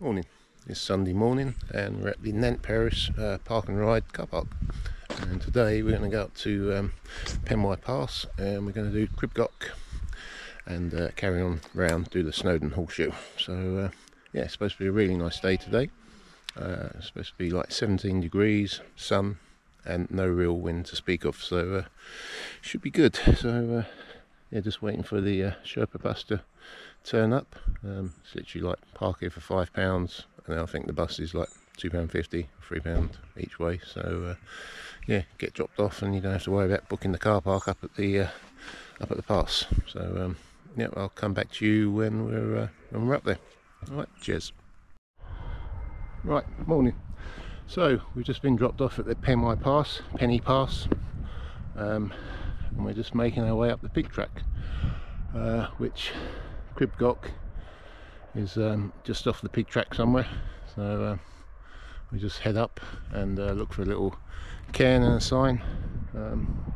Morning. It's Sunday morning and we're at the Nant Peris uh, Park and Ride car park. And today we're going to go up to um, Pass and we're going to do Crib and uh, carry on round, do the Snowdon Horseshoe. So uh, yeah, it's supposed to be a really nice day today. Uh, it's supposed to be like 17 degrees, sun and no real wind to speak of. So uh, should be good. So uh, yeah, just waiting for the Sherpa bus to turn up. Um, it's literally like park here for five pounds, and I think the bus is like two pound fifty, three pound each way. So uh, yeah, get dropped off, and you don't have to worry about booking the car park up at the uh, up at the pass. So um, yeah, I'll come back to you when we're uh, when we're up there. All right, cheers. Right, morning. So we've just been dropped off at the Penwye Pass, Pen-y-Pass, um, and we're just making our way up the Pyg track, uh, which Crib Goch is um, just off the Pyg track somewhere. So uh, we just head up and uh, look for a little cairn and a sign. Um,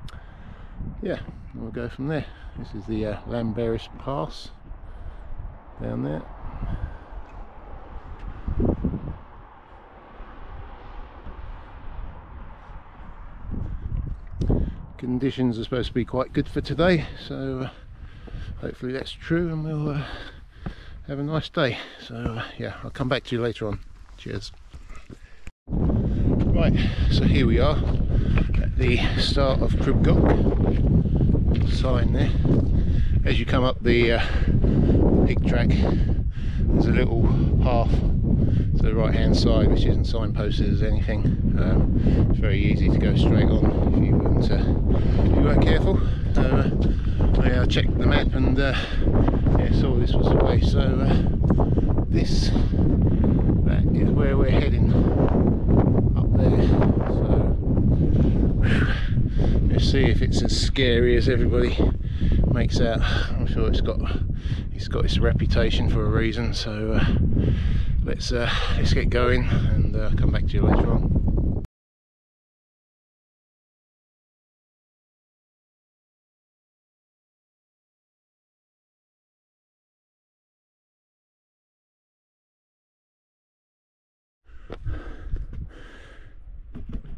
yeah we'll go from there. This is the uh, Llanberis Pass down there. Conditions are supposed to be quite good for today so uh, hopefully that's true and we'll uh, have a nice day. So uh, yeah I'll come back to you later on. Cheers. Right so here we are at the start of Crib Goch sign there. As you come up the uh, Pyg track there's a little path to the right hand side which isn't signposted as anything. Um, it's very easy to go straight on if you weren't, uh, if you weren't careful uh, I checked the map and uh, yeah, saw this was the way. So uh, this that is where we're heading up there. So let's see if it's as scary as everybody makes out. I'm sure it's got it's got its reputation for a reason. So uh, let's uh, let's get going and uh, come back to you later on.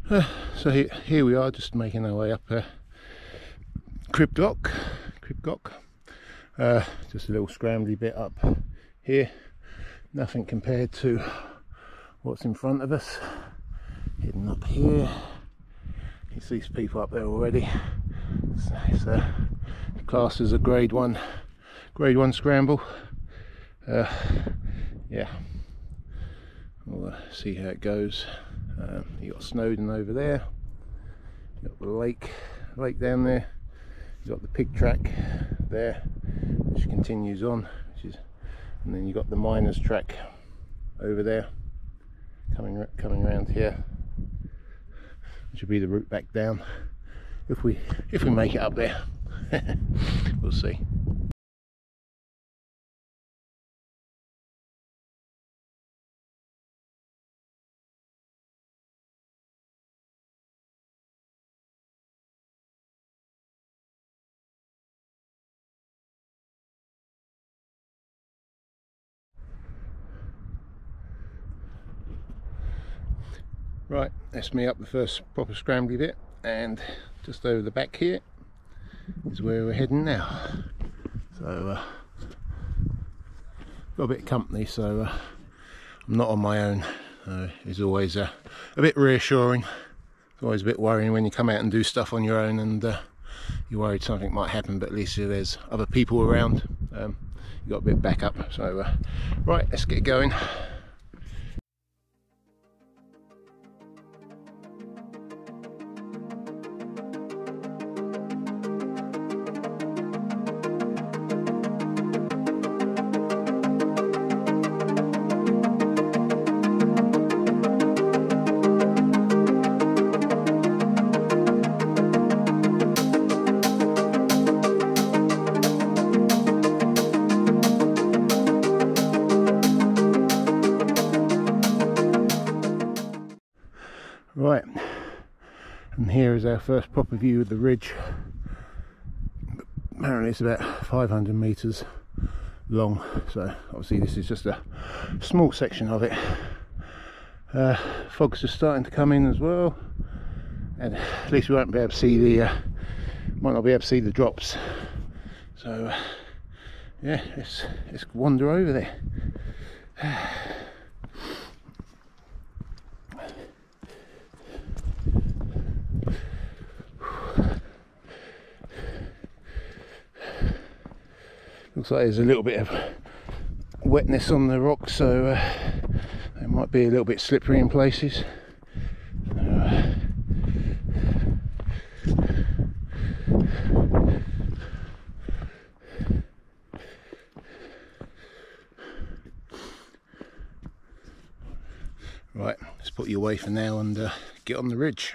so here, here, we are just making our way up uh, Crib Goch, Cribgoch. Uh, just a little scrambly bit up here. Nothing compared to what's in front of us. Hidden up here. You see these people up there already. So it's uh, classed as a grade one grade one scramble. Uh, yeah. We'll uh, see how it goes um, you got Snowdon over there. You got the lake, lake down there. You got the Pyg track there, which continues on, which is, and then you got the miners track over there, coming coming around here, which will be the route back down. If we if we make it up there, we'll see. Right, that's me up the first proper scrambly bit and just over the back here is where we're heading now. So, uh, got a bit of company so uh, I'm not on my own. Uh, it's always uh, a bit reassuring. It's always a bit worrying when you come out and do stuff on your own and uh, you're worried something might happen but at least if there's other people around. Um, you got a bit of backup. So, uh, right, let's get going. Our first proper view of the ridge. Apparently it's about 500 metres long. So obviously this is just a small section of it. Uh, fog's just starting to come in as well, and at least we won't be able to see the. Uh, might not be able to see the drops. So uh, yeah, let's let's wander over there. looks like there's a little bit of wetness on the rocks so uh, they might be a little bit slippery in places. Uh, right let's put you away for now and uh, get on the ridge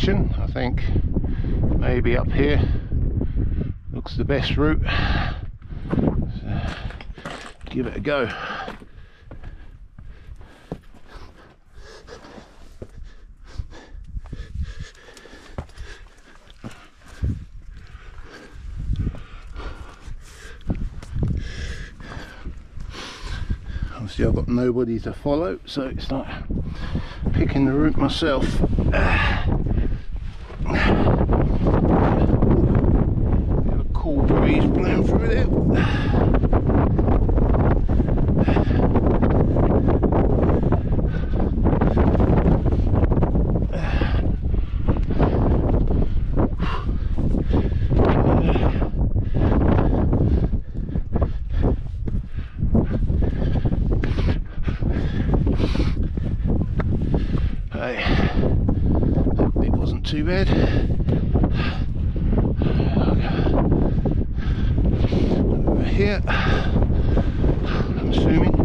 direction. I think maybe up here looks the best route. So, give it a go. Obviously I've got nobody to follow so it's like picking the route myself. a cool breeze blowing through there. Hey, that bit wasn't too bad. Over here, I'm assuming.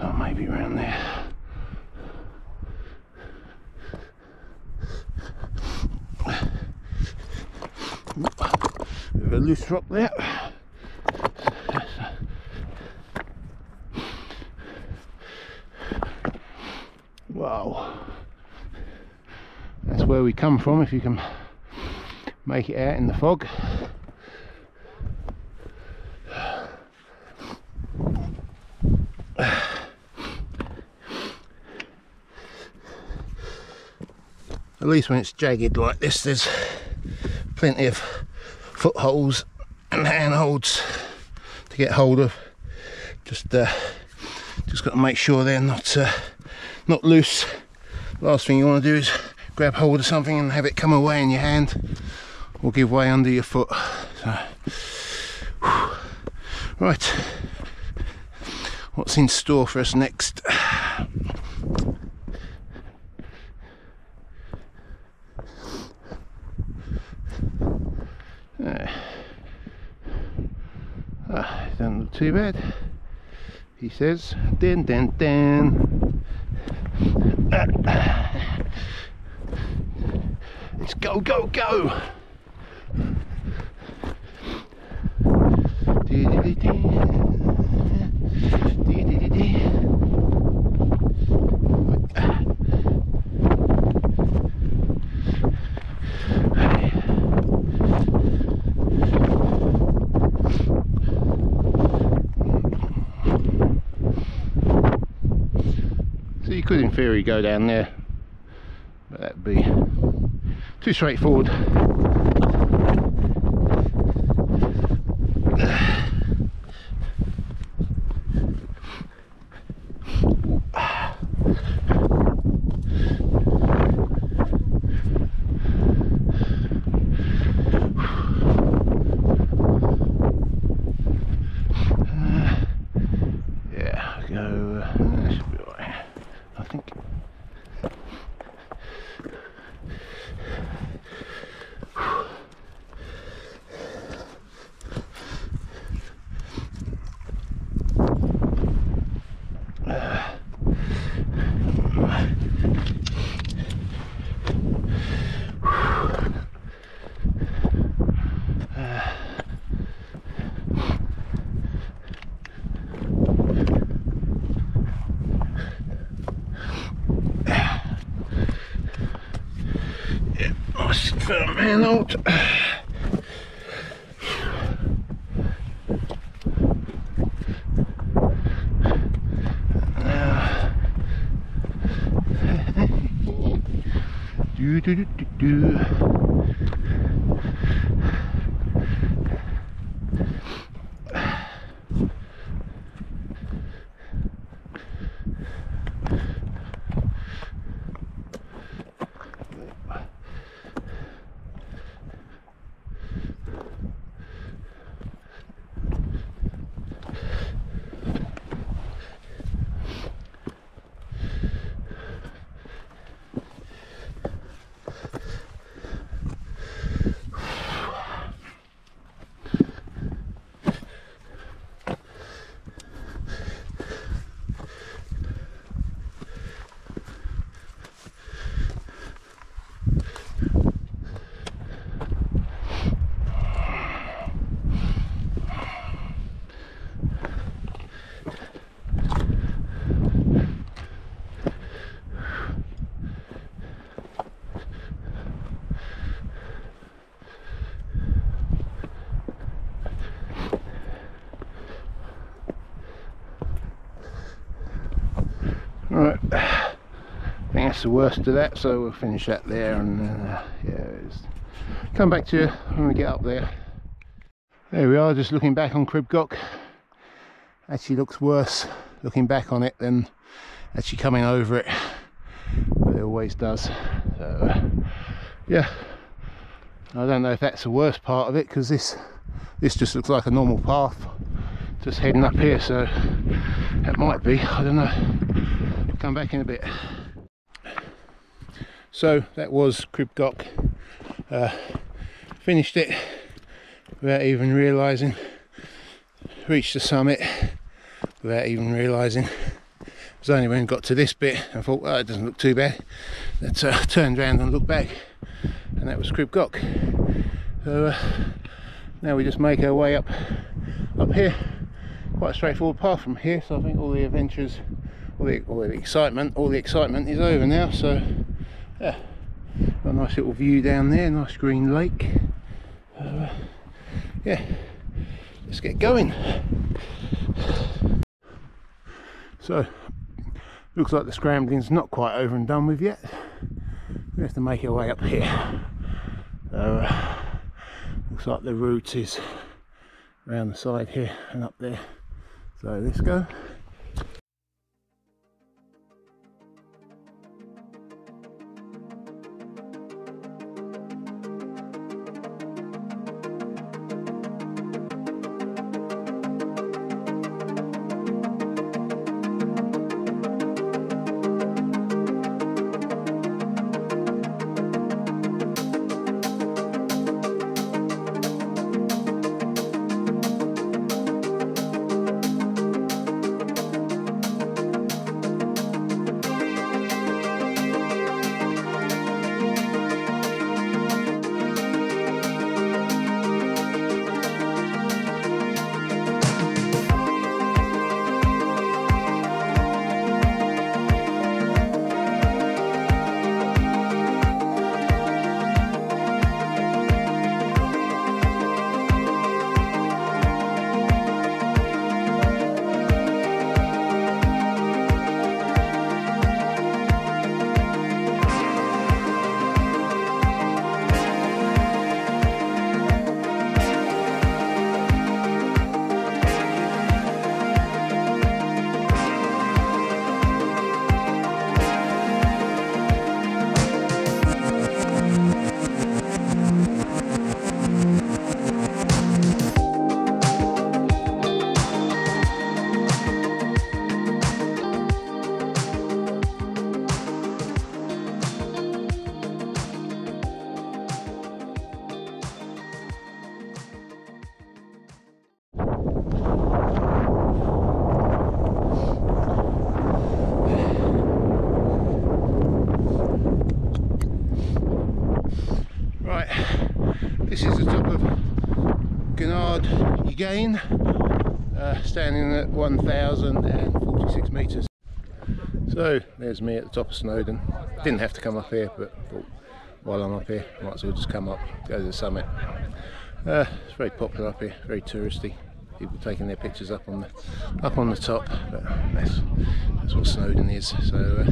Oh, maybe around there. Bit rock there. Wow. That's where we come from if you can make it out in the fog. At least when it's jagged like this, there's plenty of footholds and handholds to get hold of. Just, uh, just got to make sure they're not, uh, not loose. Last thing you want to do is grab hold of something and have it come away in your hand or give way under your foot. So, right, what's in store for us next? Ah, doesn't look too bad. He says, din din din. Let's go, go, go. So you could in theory go down there, but that'd be too straightforward. Yeah, go. Uh, that should be alright. I think. Nice firm handhold. Do do do do do. Right, I think that's the worst of that, so we'll finish that there and uh, yeah, come back to you when we get up there. There we are, just looking back on Crib Actually looks worse looking back on it than actually coming over it. But it always does. So, yeah, I don't know if that's the worst part of it because this this just looks like a normal path just heading up here so it might be I don't know come back in a bit so that was Crib Goch uh, finished it without even realizing. Reached the summit without even realizing. It was only when I got to this bit I thought well it doesn't look too bad that uh, turned around and looked back. And that was Crib Goch so uh, now we just make our way up up here. Quite a straightforward path from here so I think all the adventures all the, all the excitement all the excitement is over now. So got a nice little view down there nice green lake. Uh, yeah. Let's get going. So looks like the scrambling's not quite over and done with yet. We have to make our way up here. Uh, looks like the route is around the side here and up there. So let's go again, uh, standing at 1,046 metres. So there's me at the top of Snowdon. Didn't have to come up here, but while I'm up here, might as well just come up, go to the summit. Uh, it's very popular up here, very touristy. People taking their pictures up on the up on the top, but that's that's what Snowdon is. So uh,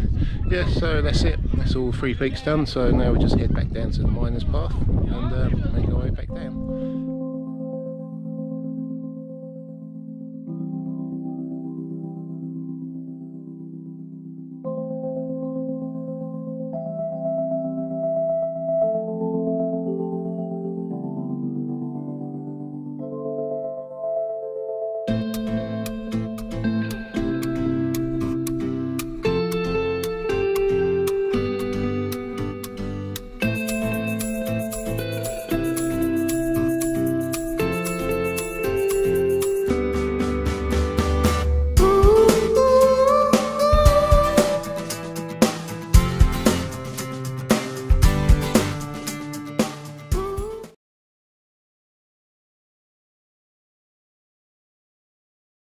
yeah, so that's it. That's all three peaks done. So now we just head back down to the miners path and uh, make our way back down.